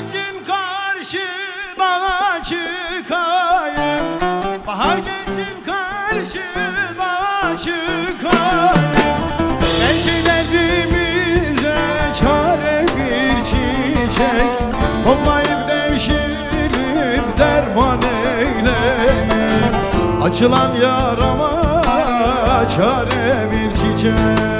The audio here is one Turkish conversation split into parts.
gelsin karşıma çıkayım. Bahar gelsin karşıma çıkayım. Belki derdimize çare bir çiçek. Toplayıp devşirip derman eyleyim Açılan yarama çare bir çiçek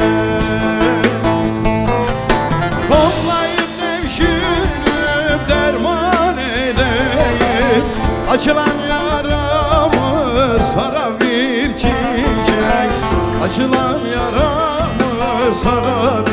Açılan yaramı sara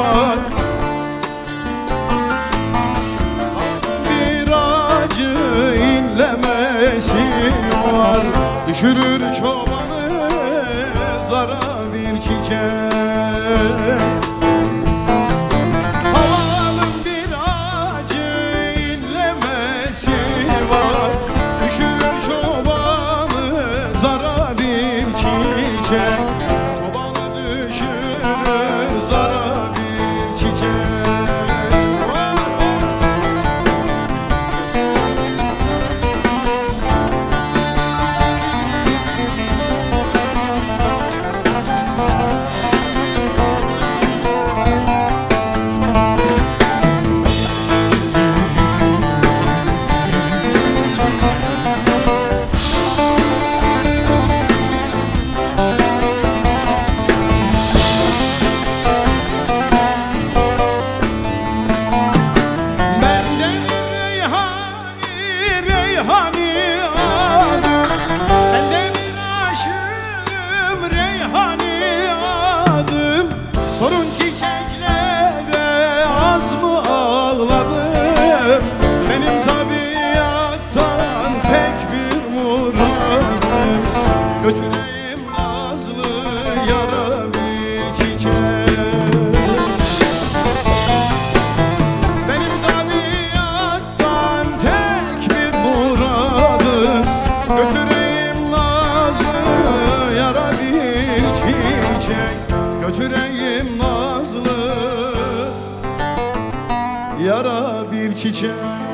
var Bir acı inlemesi var. Düşürür çobanı zara bir çiçek. Düşürür çobanı zara bir çiçek Sorun çiçeklere az mı ağladım Benim tabiattan tek bir muradım Götüreyim nazlı yara bir çiçek. Benim tabiattan